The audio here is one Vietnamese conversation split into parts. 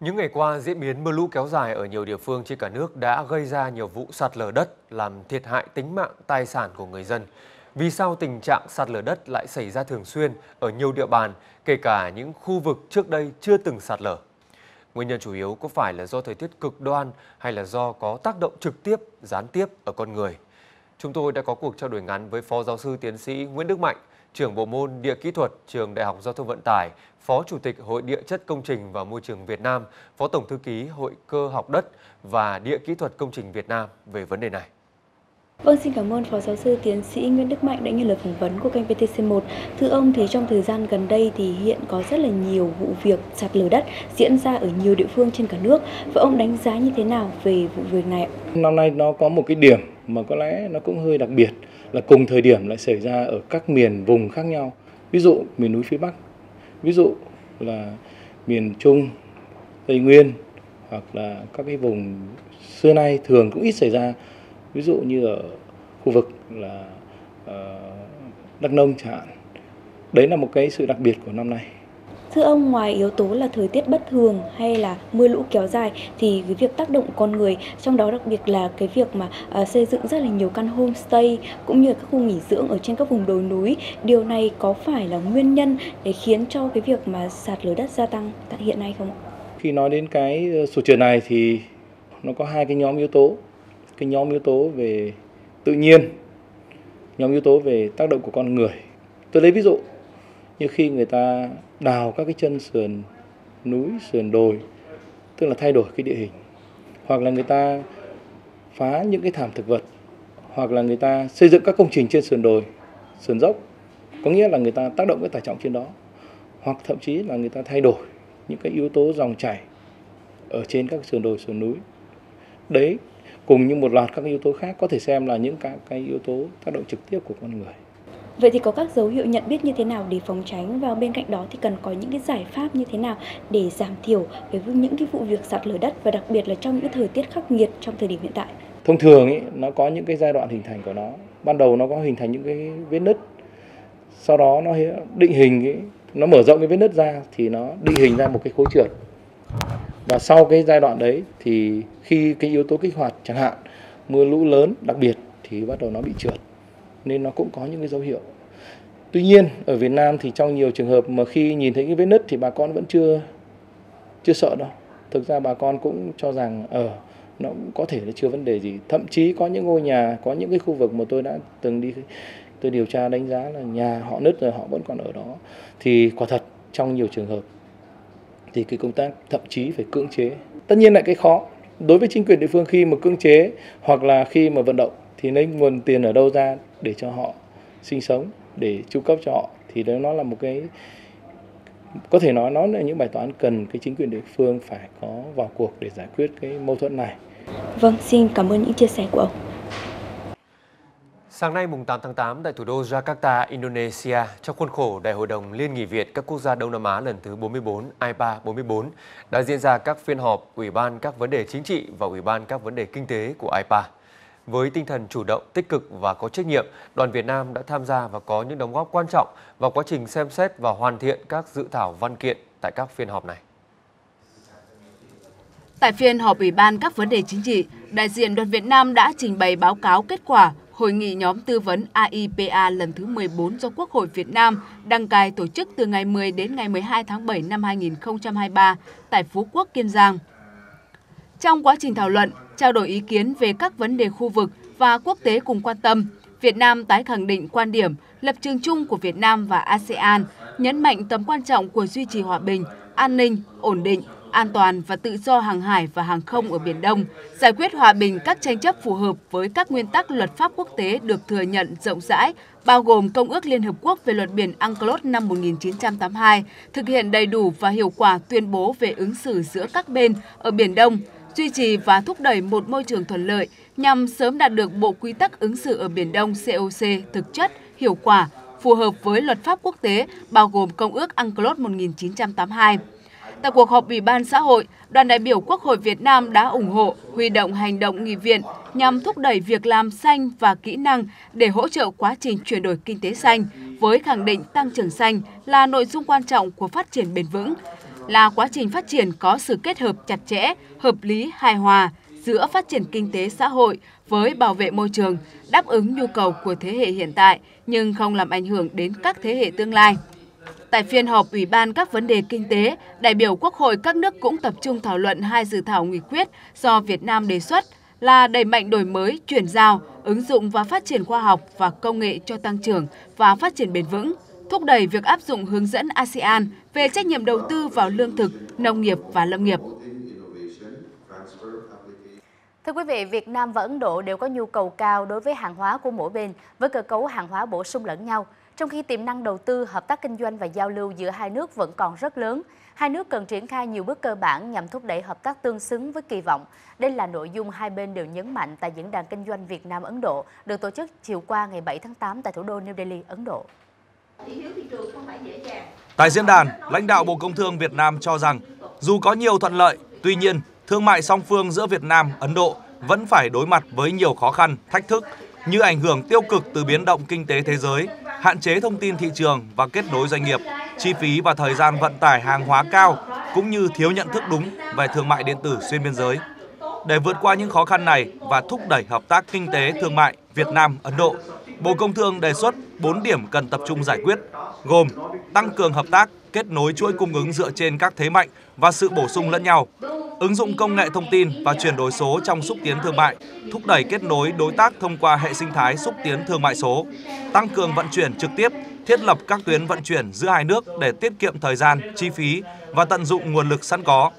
Những ngày qua, diễn biến mưa lũ kéo dài ở nhiều địa phương trên cả nước đã gây ra nhiều vụ sạt lở đất, làm thiệt hại tính mạng, tài sản của người dân. Vì sao tình trạng sạt lở đất lại xảy ra thường xuyên ở nhiều địa bàn, kể cả những khu vực trước đây chưa từng sạt lở? Nguyên nhân chủ yếu có phải là do thời tiết cực đoan hay là do có tác động trực tiếp, gián tiếp ở con người? Chúng tôi đã có cuộc trao đổi ngắn với Phó Giáo sư Tiến sĩ Nguyễn Đức Mạnh, trưởng bộ môn Địa kỹ thuật Trường Đại học Giao thông Vận tải, Phó Chủ tịch Hội Địa chất Công trình và Môi trường Việt Nam, Phó Tổng Thư ký Hội Cơ học đất và Địa kỹ thuật Công trình Việt Nam về vấn đề này. Vâng, xin cảm ơn Phó Giáo sư Tiến sĩ Nguyễn Đức Mạnh đã nhận lời phỏng vấn của kênh VTC1. Thưa ông, thì trong thời gian gần đây thì hiện có rất là nhiều vụ việc sạt lở đất diễn ra ở nhiều địa phương trên cả nước. Và ông đánh giá như thế nào về vụ việc này? Năm nay nó có một cái điểm mà có lẽ nó cũng hơi đặc biệt là cùng thời điểm lại xảy ra ở các miền vùng khác nhau. Ví dụ miền núi phía Bắc, ví dụ là miền Trung, Tây Nguyên hoặc là các cái vùng xưa nay thường cũng ít xảy ra. Ví dụ như ở khu vực là uh, Đắk Nông chẳng hạn. Đấy là một cái sự đặc biệt của năm nay. Thưa ông, ngoài yếu tố là thời tiết bất thường hay là mưa lũ kéo dài thì cái việc tác động con người, trong đó đặc biệt là cái việc mà uh, xây dựng rất là nhiều căn homestay cũng như các khu nghỉ dưỡng ở trên các vùng đồi núi, điều này có phải là nguyên nhân để khiến cho cái việc mà sạt lở đất gia tăng tại hiện nay không ạ? Khi nói đến cái ờ, sụt trượt này thì nó có hai cái nhóm yếu tố cái nhóm yếu tố về tự nhiên nhóm yếu tố về tác động của con người tôi lấy ví dụ như khi người ta đào các cái chân sườn núi, sườn đồi, tức là thay đổi cái địa hình, hoặc là người ta phá những cái thảm thực vật, hoặc là người ta xây dựng các công trình trên sườn đồi, sườn dốc, có nghĩa là người ta tác động cái tải trọng trên đó, hoặc thậm chí là người ta thay đổi những cái yếu tố dòng chảy ở trên các sườn đồi, sườn núi đấy, cùng như một loạt các yếu tố khác có thể xem là những các cái yếu tố tác động trực tiếp của con người. Vậy thì có các dấu hiệu nhận biết như thế nào để phòng tránh và bên cạnh đó thì cần có những cái giải pháp như thế nào để giảm thiểu với những cái vụ việc sạt lở đất và đặc biệt là trong những thời tiết khắc nghiệt trong thời điểm hiện tại? Thông thường ý, nó có những cái giai đoạn hình thành của nó. Ban đầu nó có hình thành những cái vết nứt. Sau đó nó định hình ý, nó mở rộng cái vết nứt ra thì nó định hình ra một cái khối trượt và sau cái giai đoạn đấy thì khi cái yếu tố kích hoạt chẳng hạn mưa lũ lớn đặc biệt thì bắt đầu nó bị trượt nên nó cũng có những cái dấu hiệu. Tuy nhiên ở Việt Nam thì trong nhiều trường hợp mà khi nhìn thấy cái vết nứt thì bà con vẫn chưa chưa sợ đâu. Thực ra bà con cũng cho rằng ở ờ, nó cũng có thể là chưa vấn đề gì. Thậm chí có những ngôi nhà có những cái khu vực mà tôi đã từng đi tôi điều tra đánh giá là nhà họ nứt rồi họ vẫn còn ở đó. Thì quả thật trong nhiều trường hợp thì cái công tác thậm chí phải cưỡng chế. Tất nhiên lại cái khó. Đối với chính quyền địa phương khi mà cưỡng chế hoặc là khi mà vận động thì lấy nguồn tiền ở đâu ra để cho họ sinh sống để chu cấp cho họ thì đấy nó là một cái có thể nói nó là những bài toán cần cái chính quyền địa phương phải có vào cuộc để giải quyết cái mâu thuẫn này. Vâng, xin cảm ơn những chia sẻ của ông. Sáng nay mùng 8 tháng 8 tại thủ đô Jakarta, Indonesia, trong khuôn khổ Đại hội đồng Liên nghị Việt các quốc gia Đông Nam Á lần thứ 44, IPA 44, đã diễn ra các phiên họp Ủy ban các vấn đề chính trị và Ủy ban các vấn đề kinh tế của IPA. Với tinh thần chủ động, tích cực và có trách nhiệm, đoàn Việt Nam đã tham gia và có những đóng góp quan trọng vào quá trình xem xét và hoàn thiện các dự thảo văn kiện tại các phiên họp này. Tại phiên họp Ủy ban các vấn đề chính trị, đại diện đoàn Việt Nam đã trình bày báo cáo kết quả Hội nghị nhóm tư vấn AIPA lần thứ 14 do Quốc hội Việt Nam đăng cai tổ chức từ ngày 10 đến ngày 12 tháng 7 năm 2023 tại Phú Quốc, Kiên Giang. Trong quá trình thảo luận, trao đổi ý kiến về các vấn đề khu vực và quốc tế cùng quan tâm, Việt Nam tái khẳng định quan điểm, lập trường chung của Việt Nam và ASEAN, nhấn mạnh tầm quan trọng của duy trì hòa bình, an ninh, ổn định, an toàn và tự do hàng hải và hàng không ở Biển Đông, giải quyết hòa bình các tranh chấp phù hợp với các nguyên tắc luật pháp quốc tế được thừa nhận rộng rãi, bao gồm Công ước Liên Hợp Quốc về luật biển UNCLOS năm 1982, thực hiện đầy đủ và hiệu quả tuyên bố về ứng xử giữa các bên ở Biển Đông, duy trì và thúc đẩy một môi trường thuận lợi nhằm sớm đạt được bộ quy tắc ứng xử ở Biển Đông COC thực chất, hiệu quả, phù hợp với luật pháp quốc tế, bao gồm Công ước UNCLOS 1982. Tại cuộc họp Ủy ban xã hội, đoàn đại biểu Quốc hội Việt Nam đã ủng hộ huy động hành động nghị viện nhằm thúc đẩy việc làm xanh và kỹ năng để hỗ trợ quá trình chuyển đổi kinh tế xanh, với khẳng định tăng trưởng xanh là nội dung quan trọng của phát triển bền vững là quá trình phát triển có sự kết hợp chặt chẽ, hợp lý, hài hòa giữa phát triển kinh tế xã hội với bảo vệ môi trường, đáp ứng nhu cầu của thế hệ hiện tại nhưng không làm ảnh hưởng đến các thế hệ tương lai. Tại phiên họp Ủy ban các vấn đề kinh tế, đại biểu Quốc hội các nước cũng tập trung thảo luận hai dự thảo nghị quyết do Việt Nam đề xuất là đẩy mạnh đổi mới, chuyển giao, ứng dụng và phát triển khoa học và công nghệ cho tăng trưởng và phát triển bền vững, thúc đẩy việc áp dụng hướng dẫn ASEAN về trách nhiệm đầu tư vào lương thực, nông nghiệp và lâm nghiệp. Thưa quý vị, Việt Nam và Ấn Độ đều có nhu cầu cao đối với hàng hóa của mỗi bên với cơ cấu hàng hóa bổ sung lẫn nhau. Trong khi tiềm năng đầu tư, hợp tác kinh doanh và giao lưu giữa hai nước vẫn còn rất lớn, hai nước cần triển khai nhiều bước cơ bản nhằm thúc đẩy hợp tác tương xứng với kỳ vọng. Đây là nội dung hai bên đều nhấn mạnh tại diễn đàn kinh doanh Việt Nam Ấn Độ được tổ chức chiều qua ngày 7 tháng 8 tại thủ đô New Delhi, Ấn Độ. Tại diễn đàn, lãnh đạo Bộ Công Thương Việt Nam cho rằng dù có nhiều thuận lợi, tuy nhiên thương mại song phương giữa Việt Nam, Ấn Độ vẫn phải đối mặt với nhiều khó khăn, thách thức như ảnh hưởng tiêu cực từ biến động kinh tế thế giới, hạn chế thông tin thị trường và kết nối doanh nghiệp, chi phí và thời gian vận tải hàng hóa cao cũng như thiếu nhận thức đúng về thương mại điện tử xuyên biên giới. Để vượt qua những khó khăn này và thúc đẩy hợp tác kinh tế thương mại Việt Nam Ấn Độ, Bộ Công Thương đề xuất 4 điểm cần tập trung giải quyết, gồm tăng cường hợp tác, kết nối chuỗi cung ứng dựa trên các thế mạnh và sự bổ sung lẫn nhau, ứng dụng công nghệ thông tin và chuyển đổi số trong xúc tiến thương mại, thúc đẩy kết nối đối tác thông qua hệ sinh thái xúc tiến thương mại số, tăng cường vận chuyển trực tiếp, thiết lập các tuyến vận chuyển giữa hai nước để tiết kiệm thời gian, chi phí và tận dụng nguồn lực sẵn có,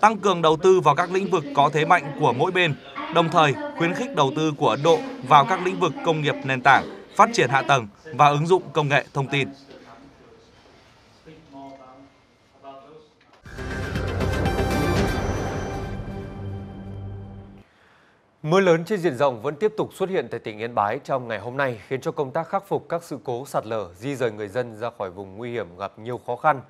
tăng cường đầu tư vào các lĩnh vực có thế mạnh của mỗi bên, đồng thời khuyến khích đầu tư của Ấn Độ vào các lĩnh vực công nghiệp nền tảng, phát triển hạ tầng và ứng dụng công nghệ thông tin. Mưa lớn trên diện rộng vẫn tiếp tục xuất hiện tại tỉnh Yên Bái trong ngày hôm nay khiến cho công tác khắc phục các sự cố sạt lở, di rời người dân ra khỏi vùng nguy hiểm gặp nhiều khó khăn.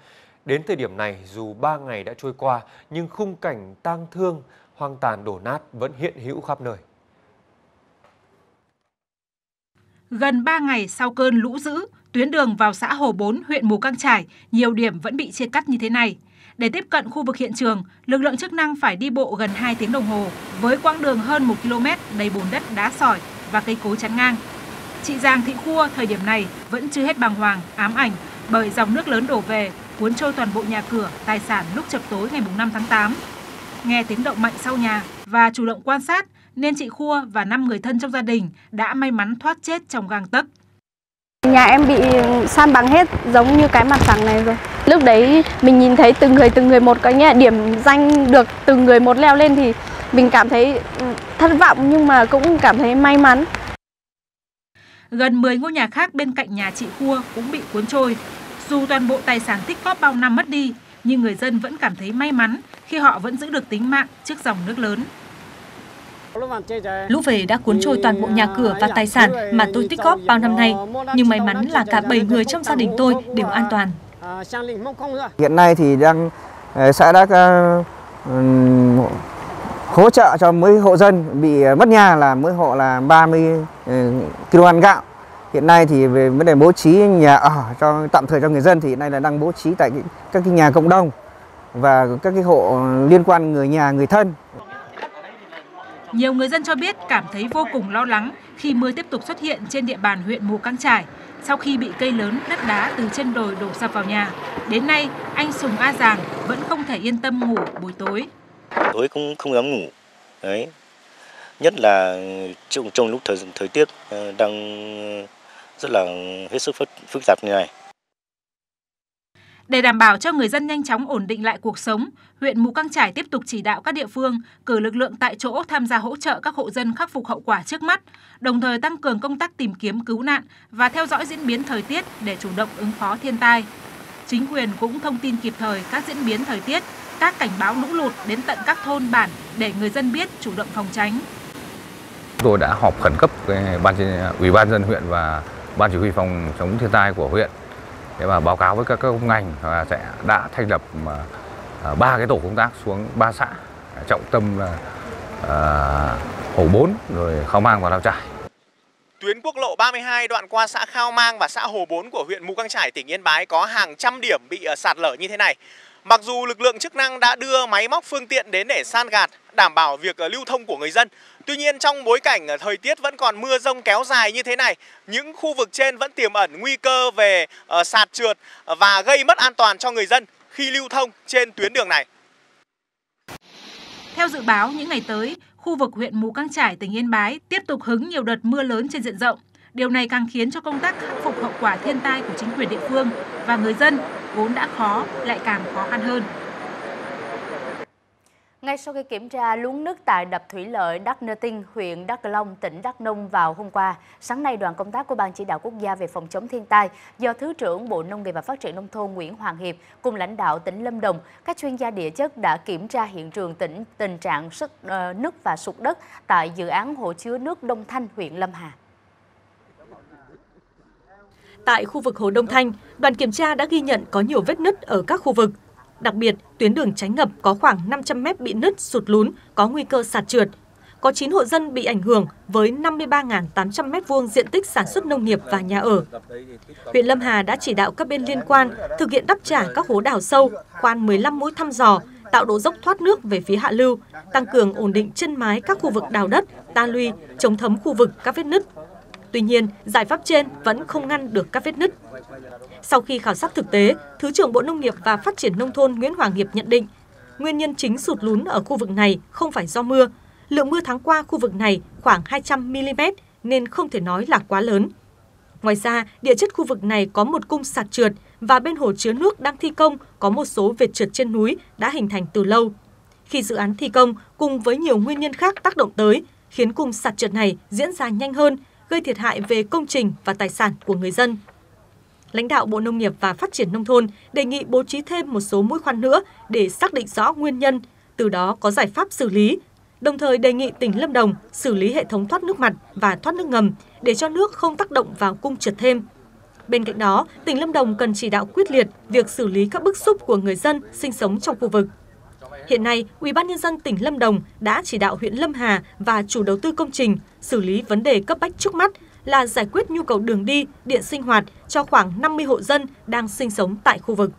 Đến thời điểm này, dù 3 ngày đã trôi qua, nhưng khung cảnh tang thương, hoang tàn đổ nát vẫn hiện hữu khắp nơi. Gần 3 ngày sau cơn lũ dữ, tuyến đường vào xã Hồ 4, huyện Mù Căng Chải, nhiều điểm vẫn bị chia cắt như thế này. Để tiếp cận khu vực hiện trường, lực lượng chức năng phải đi bộ gần 2 tiếng đồng hồ với quãng đường hơn 1 km đầy bùn đất đá sỏi và cây cối chắn ngang. Chị Giàng Thị Khua thời điểm này vẫn chưa hết bàng hoàng, ám ảnh bởi dòng nước lớn đổ về, cuốn trôi toàn bộ nhà cửa, tài sản lúc chập tối ngày 5 tháng 8. Nghe tiếng động mạnh sau nhà và chủ động quan sát nên chị Khua và 5 người thân trong gia đình đã may mắn thoát chết trong gang tấc. Nhà em bị san bằng hết giống như cái mặt phẳng này rồi. Lúc đấy mình nhìn thấy từng người từng người một có nghĩa điểm danh được từng người một leo lên thì mình cảm thấy ừ, thất vọng nhưng mà cũng cảm thấy may mắn. Gần 10 ngôi nhà khác bên cạnh nhà chị Khua cũng bị cuốn trôi. Dù toàn bộ tài sản tích cóp bao năm mất đi, nhưng người dân vẫn cảm thấy may mắn khi họ vẫn giữ được tính mạng trước dòng nước lớn. Lũ về đã cuốn trôi toàn bộ nhà cửa và tài sản mà tôi tích góp bao năm nay. Nhưng may mắn là cả 7 người trong gia đình tôi đều an toàn. Hiện nay thì đang ờ, xã đã uh, hỗ trợ cho mỗi hộ dân bị mất nhà là mỗi hộ là 30 uh, kg gạo. Hiện nay thì về vấn đề bố trí nhà ở cho tạm thời cho người dân thì hiện nay là đang bố trí tại các cái nhà cộng đồng và các cái hộ liên quan người nhà người thân nhiều người dân cho biết cảm thấy vô cùng lo lắng khi mưa tiếp tục xuất hiện trên địa bàn huyện Mù Căng Chải sau khi bị cây lớn đất đá từ chân đồi đổ sập vào nhà. Đến nay, anh Sùng A Giàng vẫn không thể yên tâm ngủ buổi tối. Tối cũng không dám ngủ. Đấy. Nhất là trong, trong lúc thời thời tiết ờ, đang rất là hết sức phức, phức tạp như này. Để đảm bảo cho người dân nhanh chóng ổn định lại cuộc sống, huyện Mù Căng Trải tiếp tục chỉ đạo các địa phương cử lực lượng tại chỗ tham gia hỗ trợ các hộ dân khắc phục hậu quả trước mắt, đồng thời tăng cường công tác tìm kiếm cứu nạn và theo dõi diễn biến thời tiết để chủ động ứng phó thiên tai. Chính quyền cũng thông tin kịp thời các diễn biến thời tiết, các cảnh báo lũ lụt đến tận các thôn bản để người dân biết chủ động phòng tránh. Tôi đã họp khẩn cấp với ban ủy ban dân huyện và ban chỉ huy phòng chống thiên tai của huyện để mà báo cáo với các các ngành và sẽ đã thành lập à, à, ba cái tổ công tác xuống ba xã trọng tâm là uh, Hồ 4 rồi Khao Mang và Lao Trải. Tuyến quốc lộ 32 đoạn qua xã Khao Mang và xã Hồ 4 của huyện Mù Căng Trải tỉnh Yên Bái có hàng trăm điểm bị sạt lở như thế này. Mặc dù lực lượng chức năng đã đưa máy móc phương tiện đến để san gạt, đảm bảo việc ờ, lưu thông của người dân, Tuy nhiên trong bối cảnh ờ, thời tiết vẫn còn mưa rông kéo dài như thế này, những khu vực trên vẫn tiềm ẩn nguy cơ về ờ, sạt trượt và gây mất an toàn cho người dân khi lưu thông trên tuyến đường này. Theo dự báo, những ngày tới, khu vực huyện Mù Căng trải tỉnh Yên Bái tiếp tục hứng nhiều đợt mưa lớn trên diện rộng. Điều này càng khiến cho công tác khắc phục hậu quả thiên tai của chính quyền địa phương và người dân vốn đã khó lại càng khó khăn hơn. Ngay sau khi kiểm tra lún nước tại đập thủy lợi Đắc Nơ Tinh, huyện Đắk Long, tỉnh Đắk Nông vào hôm qua, sáng nay đoàn công tác của Ban chỉ đạo quốc gia về phòng chống thiên tai do Thứ trưởng Bộ Nông nghiệp và Phát triển Nông thôn Nguyễn Hoàng Hiệp cùng lãnh đạo tỉnh Lâm Đồng, các chuyên gia địa chất đã kiểm tra hiện trường tỉnh tình trạng sức uh, nước và sụt đất tại dự án hồ chứa nước Đông Thanh, huyện Lâm Hà. Tại khu vực Hồ Đông Thanh, đoàn kiểm tra đã ghi nhận có nhiều vết nứt ở các khu vực Đặc biệt, tuyến đường tránh ngập có khoảng 500 mét bị nứt, sụt lún, có nguy cơ sạt trượt. Có 9 hộ dân bị ảnh hưởng với 53.800 mét vuông diện tích sản xuất nông nghiệp và nhà ở. Huyện Lâm Hà đã chỉ đạo các bên liên quan thực hiện đắp trả các hố đào sâu, khoan 15 mũi thăm dò, tạo độ dốc thoát nước về phía hạ lưu, tăng cường ổn định chân mái các khu vực đào đất, ta luy, chống thấm khu vực các vết nứt. Tuy nhiên, giải pháp trên vẫn không ngăn được các vết nứt. Sau khi khảo sát thực tế, Thứ trưởng Bộ Nông nghiệp và Phát triển Nông thôn Nguyễn Hoàng Hiệp nhận định, nguyên nhân chính sụt lún ở khu vực này không phải do mưa. Lượng mưa tháng qua khu vực này khoảng 200 mm nên không thể nói là quá lớn. Ngoài ra, địa chất khu vực này có một cung sạt trượt và bên hồ chứa nước đang thi công có một số vệt trượt trên núi đã hình thành từ lâu. Khi dự án thi công cùng với nhiều nguyên nhân khác tác động tới, khiến cung sạt trượt này diễn ra nhanh hơn, gây thiệt hại về công trình và tài sản của người dân lãnh đạo Bộ Nông nghiệp và Phát triển Nông thôn đề nghị bố trí thêm một số mũi khoan nữa để xác định rõ nguyên nhân, từ đó có giải pháp xử lý. Đồng thời đề nghị tỉnh Lâm Đồng xử lý hệ thống thoát nước mặt và thoát nước ngầm để cho nước không tác động vào cung trượt thêm. Bên cạnh đó, tỉnh Lâm Đồng cần chỉ đạo quyết liệt việc xử lý các bức xúc của người dân sinh sống trong khu vực. Hiện nay, Ủy ban nhân dân tỉnh Lâm Đồng đã chỉ đạo huyện Lâm Hà và chủ đầu tư công trình xử lý vấn đề cấp bách trước mắt là giải quyết nhu cầu đường đi, điện sinh hoạt cho khoảng 50 hộ dân đang sinh sống tại khu vực.